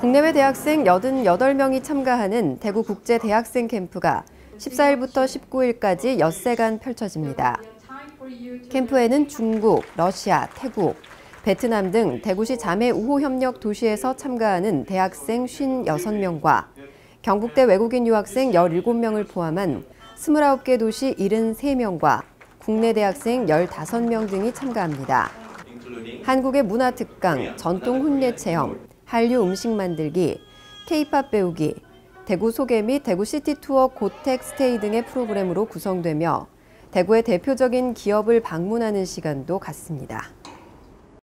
국내외 대학생 88명이 참가하는 대구 국제 대학생 캠프가 14일부터 19일까지 엿새간 펼쳐집니다. 캠프에는 중국, 러시아, 태국, 베트남 등 대구시 자매 우호 협력 도시에서 참가하는 대학생 56명과 경북대 외국인 유학생 17명을 포함한 29개 도시 73명과 국내 대학생 15명 등이 참가합니다. 한국의 문화 특강, 전통 훈례 체험, 한류 음식 만들기, 케이팝 배우기, 대구 소개 및 대구 시티 투어 고택 스테이 등의 프로그램으로 구성되며 대구의 대표적인 기업을 방문하는 시간도 갖습니다.